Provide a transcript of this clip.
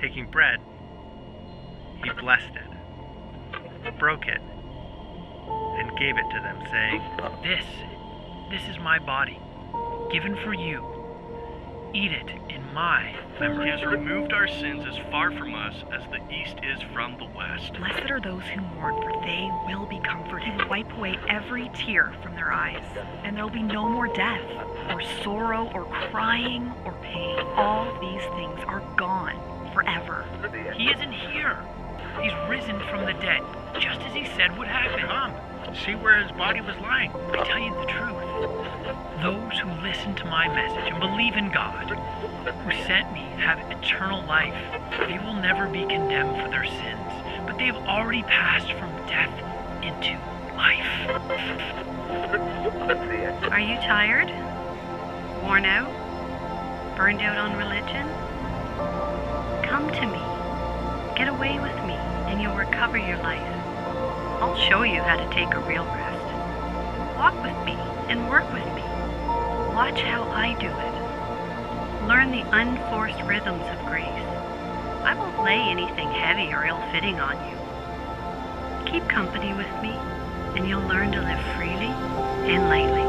Taking bread, he blessed it, broke it, and gave it to them, saying, This, this is my body, given for you. Eat it in my memory. He memory. has removed our sins as far from us as the east is from the west. Blessed are those who mourn, for they will be comforted. He will wipe away every tear from their eyes, and there will be no more death, or sorrow, or crying, or pain. All these things are gone forever. He isn't here. He's risen from the dead, just as he said would happen. Come, see where his body was lying. I tell you the truth. Those who listen to my message and believe in God, who sent me, have eternal life. They will never be condemned for their sins, but they have already passed from death into life. Are you tired? Worn out? Burned out on religion? Come to me. Get away with me, and you'll recover your life. I'll show you how to take a real rest. Walk with me and work with me. Watch how I do it. Learn the unforced rhythms of grace. I won't lay anything heavy or ill fitting on you. Keep company with me, and you'll learn to live freely and lightly.